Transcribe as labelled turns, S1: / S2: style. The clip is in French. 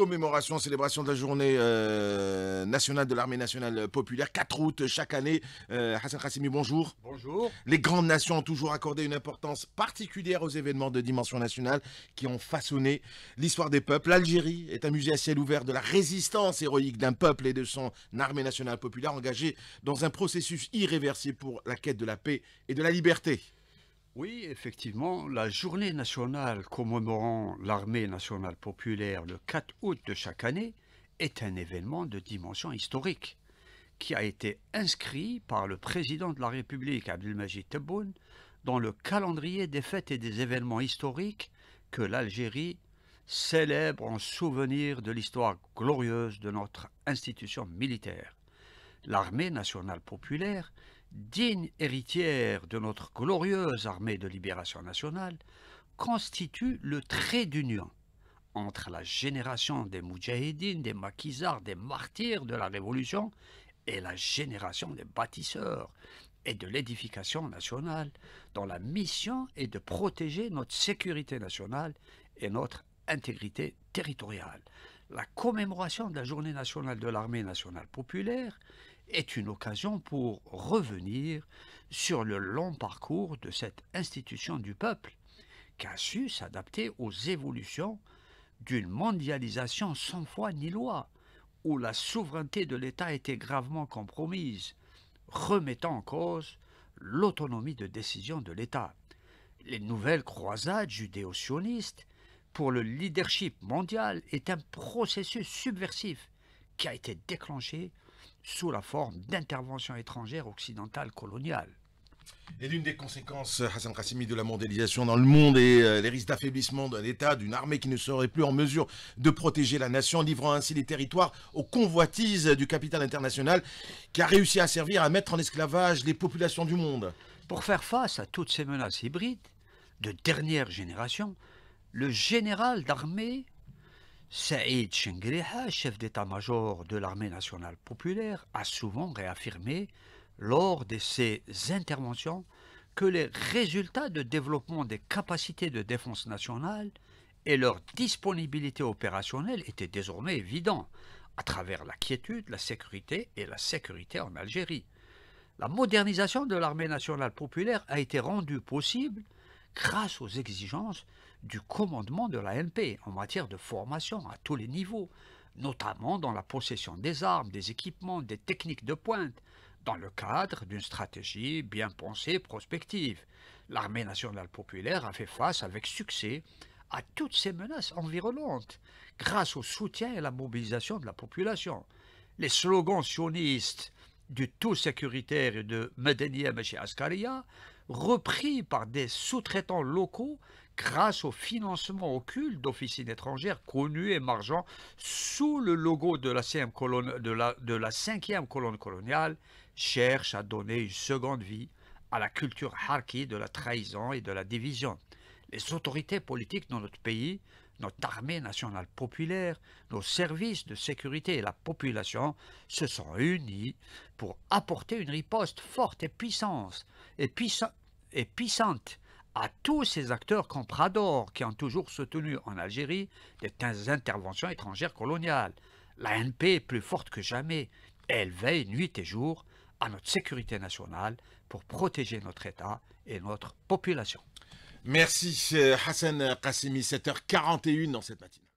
S1: commémoration, célébration de la journée euh, nationale de l'armée nationale populaire, 4 août chaque année. Euh, Hassan Khassimi, bonjour.
S2: Bonjour.
S1: Les grandes nations ont toujours accordé une importance particulière aux événements de dimension nationale qui ont façonné l'histoire des peuples. L'Algérie est un musée à ciel ouvert de la résistance héroïque d'un peuple et de son armée nationale populaire engagée dans un processus irréversible pour la quête de la paix et de la liberté.
S2: Oui, effectivement, la journée nationale commémorant l'armée nationale populaire le 4 août de chaque année est un événement de dimension historique qui a été inscrit par le président de la République, Abdelmajid Tebboune, dans le calendrier des fêtes et des événements historiques que l'Algérie célèbre en souvenir de l'histoire glorieuse de notre institution militaire. L'armée nationale populaire digne héritière de notre glorieuse armée de libération nationale, constitue le trait d'union entre la génération des Moudjahidines, des maquisards, des martyrs de la Révolution et la génération des bâtisseurs et de l'édification nationale, dont la mission est de protéger notre sécurité nationale et notre intégrité territoriale. La commémoration de la journée nationale de l'armée nationale populaire est une occasion pour revenir sur le long parcours de cette institution du peuple qui a su s'adapter aux évolutions d'une mondialisation sans foi ni loi, où la souveraineté de l'État était gravement compromise, remettant en cause l'autonomie de décision de l'État. Les nouvelles croisades judéo-sionistes pour le leadership mondial est un processus subversif qui a été déclenché sous la forme d'intervention étrangère occidentale coloniale.
S1: Et l'une des conséquences, Hassan Kassimi, de la mondialisation dans le monde et euh, les risques d'affaiblissement d'un État, d'une armée qui ne serait plus en mesure de protéger la nation, livrant ainsi les territoires aux convoitises du capital international qui a réussi à servir à mettre en esclavage les populations du monde.
S2: Pour faire face à toutes ces menaces hybrides de dernière génération, le général d'armée Saïd Chengriha, chef d'état-major de l'armée nationale populaire, a souvent réaffirmé lors de ses interventions que les résultats de développement des capacités de défense nationale et leur disponibilité opérationnelle étaient désormais évidents à travers la quiétude, la sécurité et la sécurité en Algérie. La modernisation de l'armée nationale populaire a été rendue possible grâce aux exigences du commandement de l'ANP en matière de formation à tous les niveaux, notamment dans la possession des armes, des équipements, des techniques de pointe, dans le cadre d'une stratégie bien pensée prospective. L'armée nationale populaire a fait face avec succès à toutes ces menaces environnantes, grâce au soutien et la mobilisation de la population. Les slogans sionistes du tout sécuritaire et de Medenia Meshi Askaria, repris par des sous-traitants locaux grâce au financement occulte d'officines étrangères connues et margeant sous le logo de la, cinquième colonne, colonne coloniale, cherchent à donner une seconde vie à la culture harki de la trahison et de la division. Les autorités politiques dans notre pays notre armée nationale populaire, nos services de sécurité et la population se sont unis pour apporter une riposte forte et, puissante à tous ces acteurs compradors qui ont toujours soutenu en Algérie des interventions étrangères coloniales. La NP est plus forte que jamais. Elle veille nuit et jour à notre sécurité nationale pour protéger notre État et notre population.
S1: Merci Hassan Qassimi, 7h41 dans cette matinée.